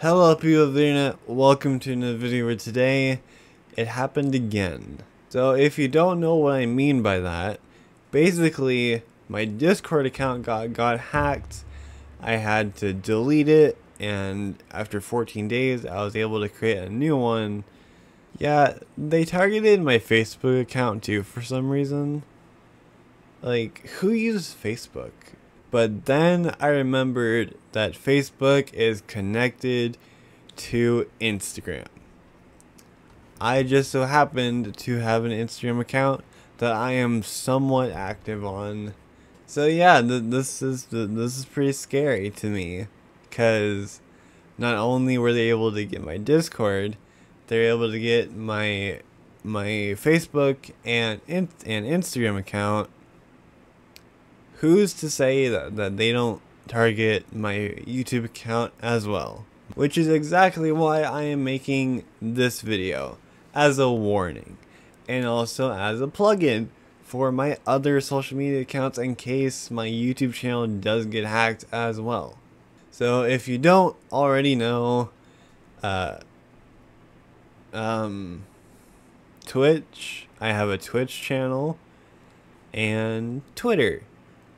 Hello people of the internet, welcome to another video where today it happened again. So if you don't know what I mean by that, basically my Discord account got, got hacked, I had to delete it, and after 14 days I was able to create a new one. Yeah, they targeted my Facebook account too for some reason. Like, who uses Facebook? But then I remembered that Facebook is connected to Instagram. I just so happened to have an Instagram account that I am somewhat active on. So yeah, th this is th this is pretty scary to me cuz not only were they able to get my Discord, they're able to get my my Facebook and and Instagram account who's to say that, that they don't target my YouTube account as well? Which is exactly why I am making this video as a warning and also as a plugin for my other social media accounts in case my YouTube channel does get hacked as well. So if you don't already know, uh, um, Twitch, I have a Twitch channel and Twitter.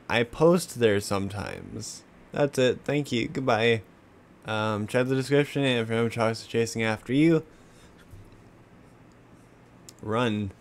I post there sometimes. That's it. Thank you. Goodbye. Um, check the description and if anyone tries chasing after you, run.